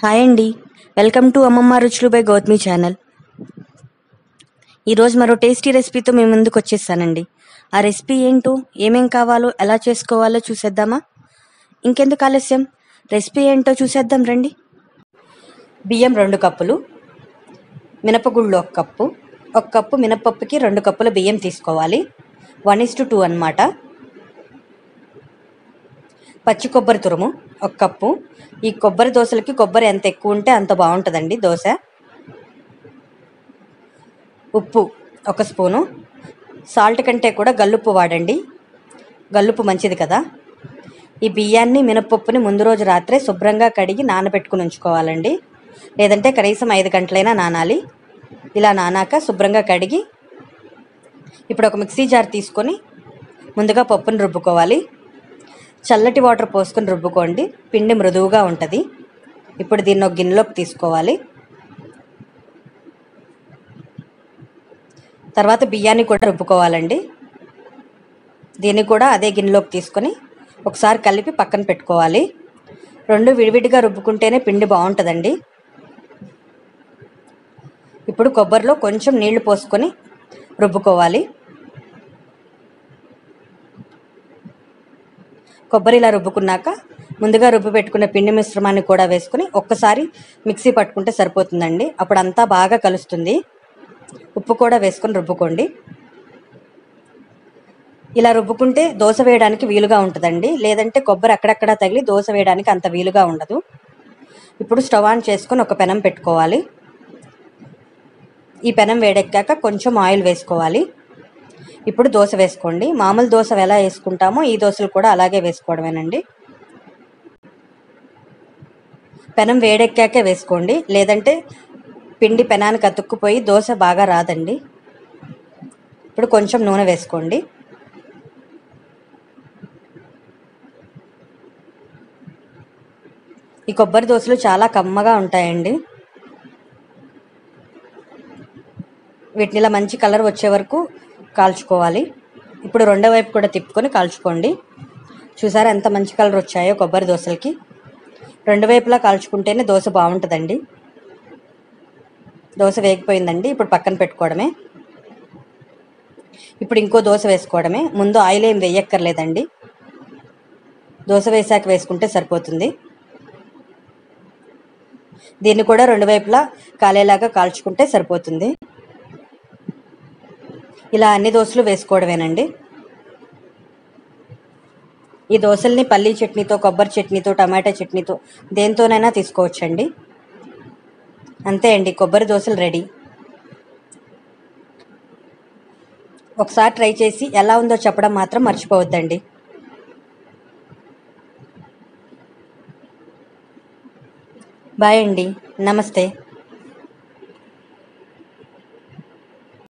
Hi అండి. Welcome to అమ్మమ్మ రుచులు బై గౌతమి ఛానల్. ఈరోజు మరో టేస్టీ రెసిపీతో మీ ముందుకు వచ్చేస్తానండి. ఆ రెసిపీ ఏంటో ఏమేం కావాలో ఎలా చేసుకోవాలో చూసేద్దామా? ఇంకెందుకు ఆలస్యం? రెసిపీ ఏంటో చూసేద్దాం రండి. బియ్యం రెండు కప్పులు మినపగుళ్ళు ఒక కప్పు ఒక కప్పు మినపప్పుకి రెండు కప్పుల బియ్యం తీసుకోవాలి. వన్ ఇస్ టు టూ అనమాట పచ్చి కొబ్బరి తురుము ఒక కప్పు. ఈ కొబ్బరి దోశలకి కొబ్బరి ఎంత ఎక్కువ ఉంటే అంత బాగుంటుందండి దోశ. ఉప్పు ఒక స్పూను. సాల్ట్ కంటే కూడా గల్లుప్పు వాడండి. గల్లుప్పు మంచిది కదా. ఈ బియ్యాన్ని మినపప్పుని ముందు రోజు రాత్రే శుభ్రంగా కడిగి నానబెట్టుకుని ఉంచుకోవాలండి. లేదంటే కనీసం ఐదు గంటలైనా నానాలి. ఇలా నానాక శుభ్రంగా కడిగి ఇప్పుడు ఒక మిక్సీ జార్ తీసుకొని ముందుగా పప్పుని రుబ్బుకోవాలి. చల్లటి వాటర్ పోసుకొని రుబ్బుకోండి. పిండి మృదువుగా ఉంటుంది. ఇప్పుడు దీన్ని ఒక గిన్నెలోకి తీసుకోవాలి. తర్వాత బియ్యాన్ని కూడా రుబ్బుకోవాలండి. దీన్ని కూడా అదే గిన్నెలోకి తీసుకొని ఒకసారి కలిపి పక్కన పెట్టుకోవాలి. రెండు విడివిడిగా రుబ్బుకుంటేనే పిండి బాగుంటుందండి. ఇప్పుడు కొబ్బరిలో కొంచెం నీళ్ళు పోసుకొని రుబ్బుకోవాలి. కొబ్బరి ఇలా రుబ్బుకున్నాక ముందుగా రుబ్బు పెట్టుకున్న పిండి మిశ్రమాన్ని కూడా వేసుకుని ఒక్కసారి మిక్సీ పట్టుకుంటే సరిపోతుందండి. అప్పుడు అంతా బాగా కలుస్తుంది. ఉప్పు కూడా వేసుకొని రుబ్బుకోండి. ఇలా రుబ్బుకుంటే దోశ వేయడానికి వీలుగా ఉంటుందండి. లేదంటే కొబ్బరి అక్కడక్కడ తగిలి దోశ వేయడానికి అంత వీలుగా ఉండదు. ఇప్పుడు స్టవ్ ఆన్ చేసుకొని ఒక పెనం పెట్టుకోవాలి. ఈ పెనం వేడెక్కాక కొంచెం ఆయిల్ వేసుకోవాలి. ఇప్పుడు దోశ వేసుకోండి. మామూలు దోశ ఎలా వేసుకుంటామో ఈ దోశలు కూడా అలాగే వేసుకోవడమేనండి. పెనం వేడెక్కాకే వేసుకోండి. లేదంటే పిండి పెనానికి అతుక్కుపోయి దోశ బాగా రాదండి. ఇప్పుడు కొంచెం నూనె వేసుకోండి. ఈ కొబ్బరి దోశలు చాలా కమ్మగా ఉంటాయండి. వీటిని ఇలా మంచి కలర్ వచ్చే వరకు కాల్చుకోవాలి. ఇప్పుడు రెండో వైపు కూడా తిప్పుకొని కాల్చుకోండి. చూసారా ఎంత మంచి కలర్ వచ్చాయో కొబ్బరి దోశలకి. రెండు వైపులా కాల్చుకుంటేనే దోశ బాగుంటుందండి. దోశ వేగిపోయిందండి. ఇప్పుడు పక్కన పెట్టుకోవడమే. ఇప్పుడు ఇంకో దోశ వేసుకోవడమే. ముందు ఆయిల్ ఏం వేయక్కర్లేదండి. దోశ వేసాక వేసుకుంటే సరిపోతుంది. దీన్ని కూడా రెండు వైపులా కాలేలాగా కాల్చుకుంటే సరిపోతుంది. ఇలా అన్ని దోశలు వేసుకోవడమేనండి. ఈ దోశల్ని పల్లీ చట్నీతో కొబ్బరి చట్నీతో టమాటా చట్నీతో దేంతోనైనా తీసుకోవచ్చండి. అంతే అండి కొబ్బరి దోశలు రెడీ. ఒకసారి ట్రై చేసి ఎలా ఉందో చెప్పడం మాత్రం మర్చిపోవద్దండి. బాయ్ అండి నమస్తే.